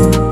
you.